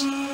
Mm-hmm.